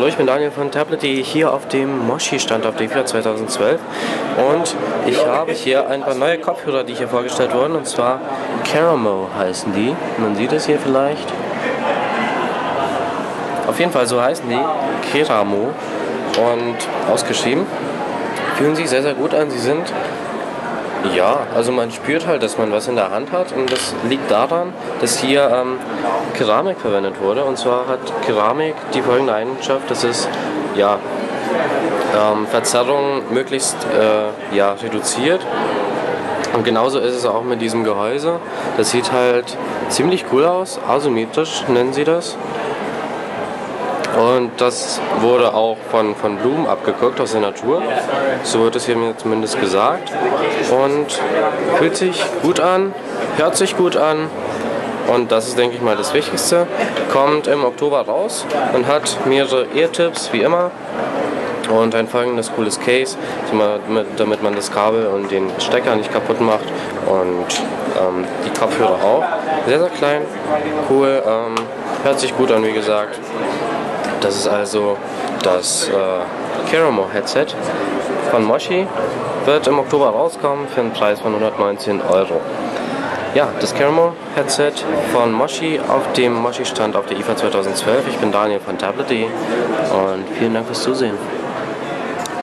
Hallo, ich bin Daniel von Tablet.de hier auf dem Moshi-Stand auf der IFA 2012 und ich habe hier ein paar neue Kopfhörer, die hier vorgestellt wurden und zwar Caramo heißen die. Man sieht es hier vielleicht. Auf jeden Fall so heißen die, Keramo und ausgeschrieben. Fühlen sich sehr, sehr gut an. Sie sind ja, also man spürt halt, dass man was in der Hand hat und das liegt daran, dass hier ähm, Keramik verwendet wurde. Und zwar hat Keramik die folgende Eigenschaft, dass es ja, ähm, Verzerrung möglichst äh, ja, reduziert. Und genauso ist es auch mit diesem Gehäuse. Das sieht halt ziemlich cool aus, asymmetrisch nennen sie das. Und das wurde auch von, von Blumen abgeguckt aus der Natur. So wird es hier mir zumindest gesagt. Und fühlt sich gut an, hört sich gut an. Und das ist, denke ich mal, das Wichtigste. Kommt im Oktober raus und hat mehrere Eartipps, wie immer. Und ein folgendes cooles Case, damit man das Kabel und den Stecker nicht kaputt macht. Und ähm, die Kopfhörer auch. Sehr, sehr klein, cool, ähm, hört sich gut an, wie gesagt. Das ist also das äh, Keramo Headset von Moshi. Wird im Oktober rauskommen für einen Preis von 119 Euro. Ja, das Keramo Headset von Moshi auf dem Moshi Stand auf der IFA 2012. Ich bin Daniel von Tablet.de und vielen Dank fürs Zusehen.